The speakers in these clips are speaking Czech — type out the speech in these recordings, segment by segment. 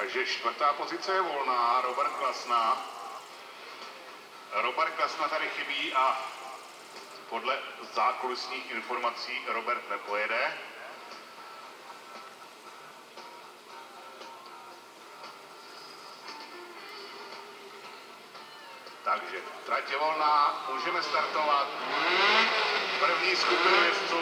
Takže čtvrtá pozice je volná, Robert Klasna. Robert Klasna tady chybí a podle zákulisních informací Robert nepojede. Takže trať je volná, můžeme startovat. První skupinu jezdců.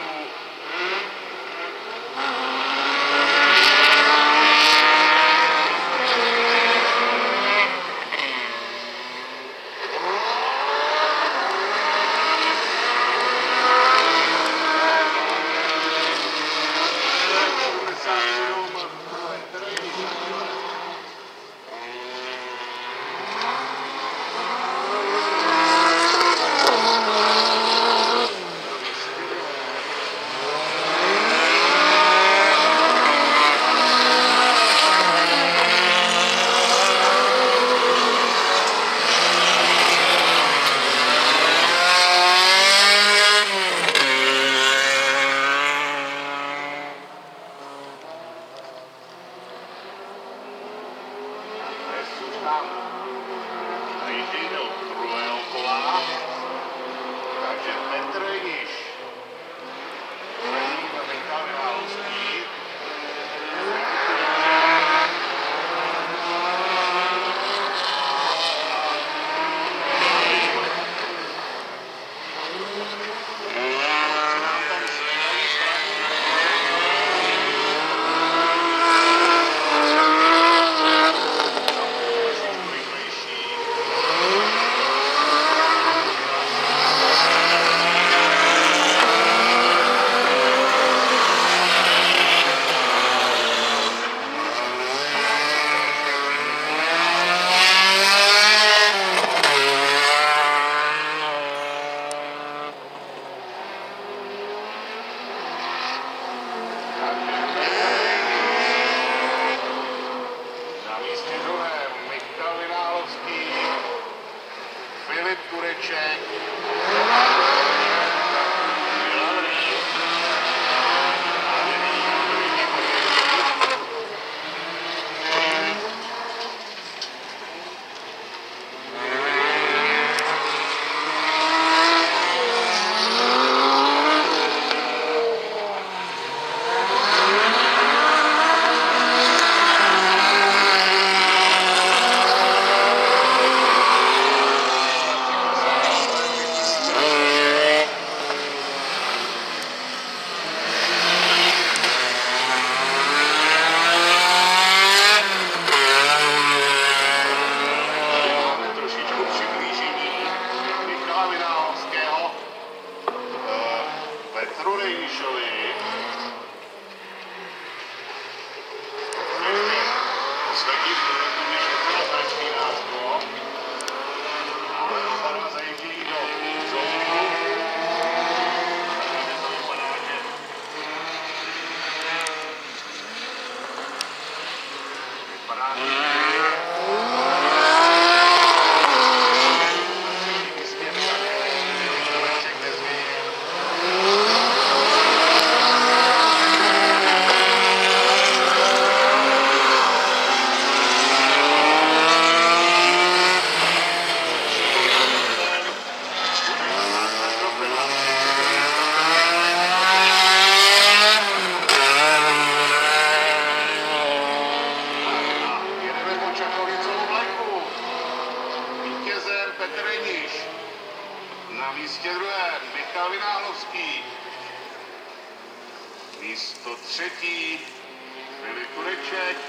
Do druhého kola. Takže Petr Již. usually Na místě druhém Michal Vynálovský. Místo třetí Filip Tureček.